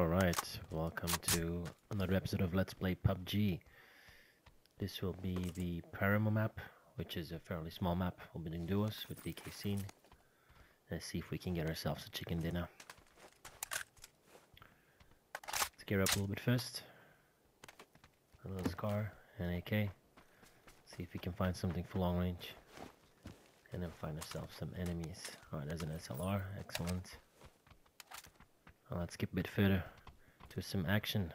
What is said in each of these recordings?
Alright, welcome to another episode of Let's Play PUBG. This will be the Paramo map, which is a fairly small map. We'll be doing duos with DK Scene. Let's see if we can get ourselves a chicken dinner. Let's gear up a little bit first. A little scar, an AK. See if we can find something for long range. And then find ourselves some enemies. Alright, there's an SLR, excellent. Let's skip a bit further to some action.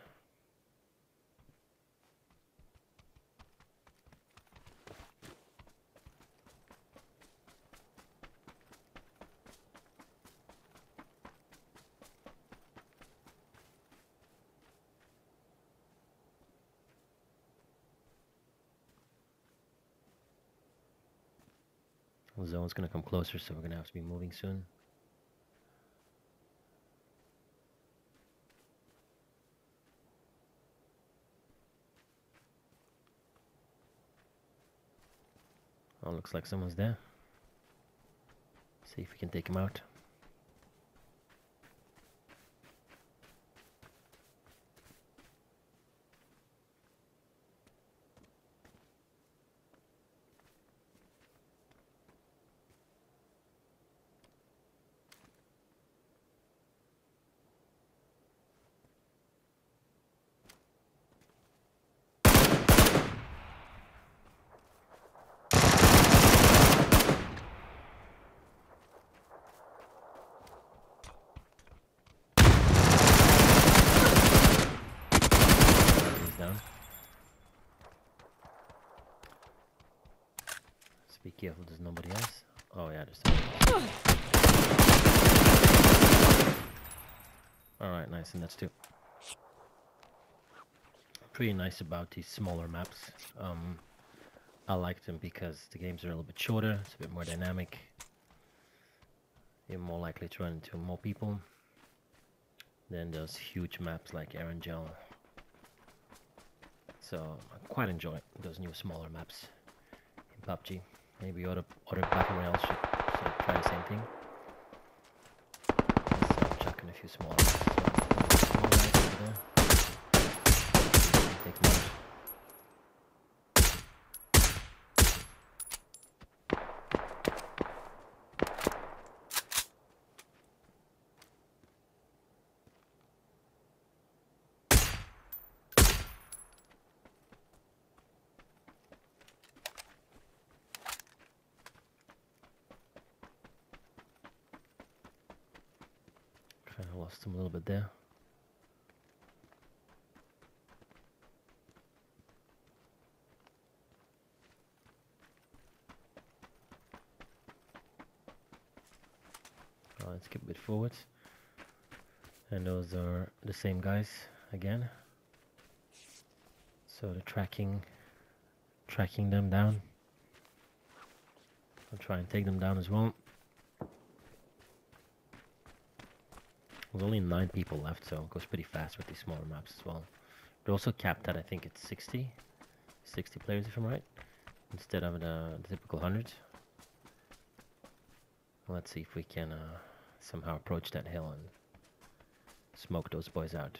The zone's gonna come closer, so we're gonna have to be moving soon. Oh, looks like someone's there. See if we can take him out. He's down. Just be careful there's nobody else. Oh yeah, there's. Alright, nice, and that's two. Pretty nice about these smaller maps. Um, I like them because the games are a little bit shorter, it's a bit more dynamic. You're more likely to run into more people than those huge maps like Erangel. So I quite enjoy those new smaller maps in PUBG. Maybe other other battle royales should, try the same thing. Let's uh, chuck in a few smaller small maps over there. Take them out. Kind of lost him a little bit there. Let's skip a bit forward. And those are the same guys again. So the tracking, tracking them down. I'll try and take them down as well. There's only nine people left, so it goes pretty fast with these smaller maps as well. They're also capped at I think it's 60, 60 players if I'm right, instead of the, the typical 100. Let's see if we can uh, somehow approach that hill and smoke those boys out.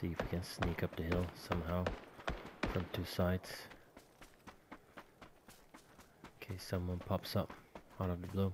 See if we can sneak up the hill somehow from two sides. In case someone pops up out of the blue.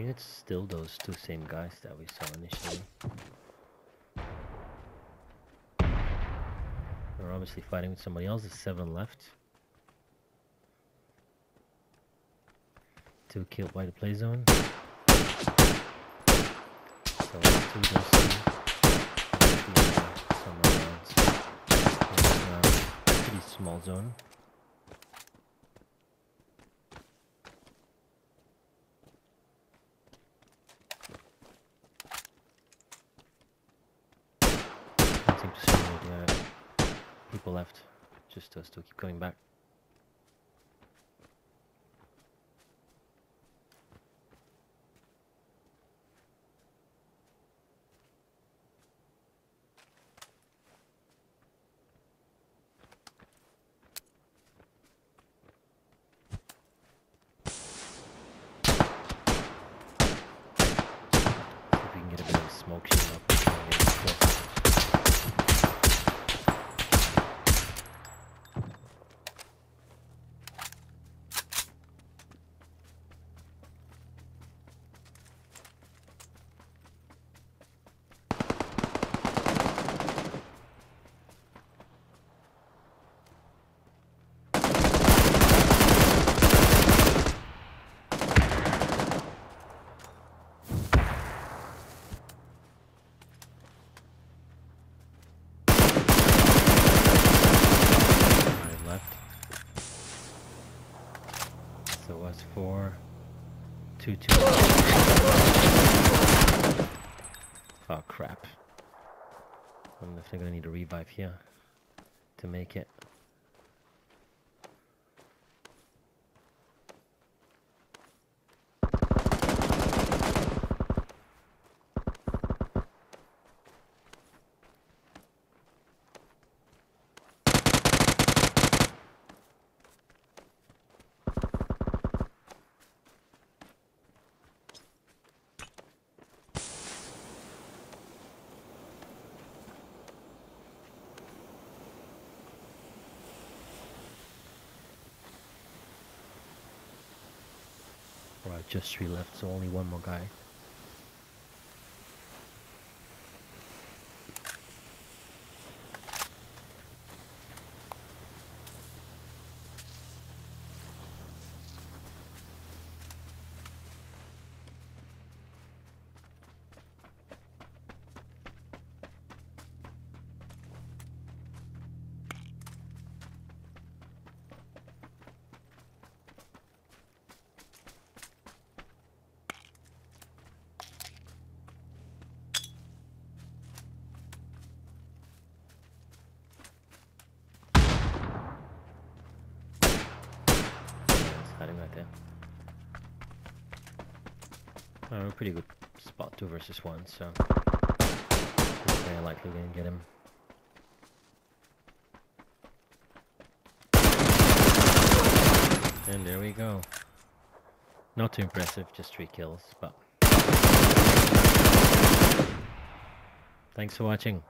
Think it's still those two same guys that we saw initially. They're obviously fighting with somebody else. There's seven left. Two killed by the play zone. So those. Somewhere around. Uh, pretty small zone. Can't seem to see any uh, people left. Just us to keep going back. Smoke shield up. and try and get closer. Nine left. So it was four, two, two. Oh crap! I'm definitely gonna need a revive here to make it. Just three left, so only one more guy. It's hiding right there. A pretty good spot, two versus one, so very likely we can get him. And there we go. Not too impressive, just three kills, but thanks for watching.